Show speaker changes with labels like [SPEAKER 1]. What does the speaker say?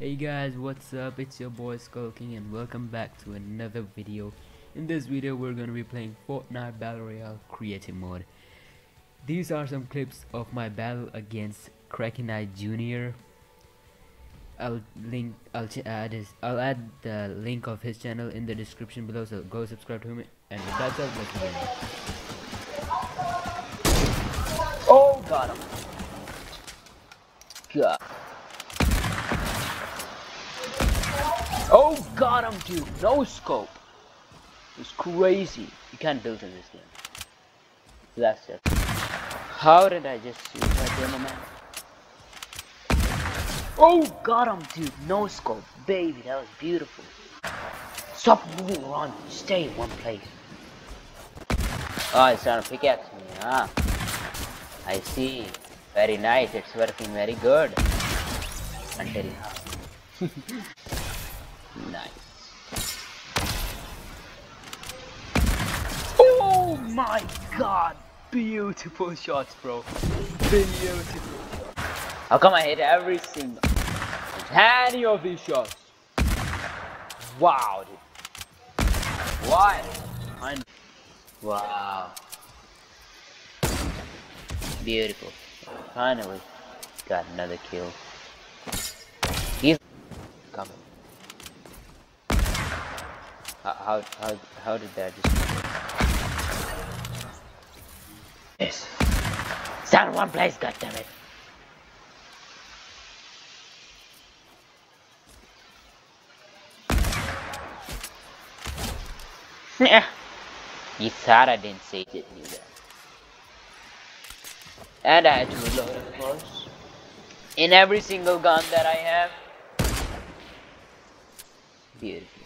[SPEAKER 1] Hey guys, what's up? It's your boy Skull King and welcome back to another video. In this video, we're gonna be playing Fortnite Battle Royale Creative Mode. These are some clips of my battle against Kraken Knight Jr. I'll link. I'll add uh, his. I'll add the link of his channel in the description below. So go subscribe to him. And with that let's begin.
[SPEAKER 2] Oh, got him. God. Oh, got him, dude. No scope. It's crazy. You can't build in this game. That's it. How did I just shoot that demo man? Oh, got dude. No scope. Baby, that was beautiful. Stop moving around. Stay in one place. Oh, it's trying to pickaxe me, huh? Ah. I see. Very nice. It's working very good. Until now. nice. Oh my god. Beautiful shots, bro. Beautiful. How come I hit every single any of these shots? Wow, dude. Why? Wow. Beautiful. Finally, got another kill. He's coming. How how how, did that just? Yes. In one place, goddammit. Yeah. You thought I didn't say it, didn't you? And I had to reload of course. In every single gun that I have. Beautiful.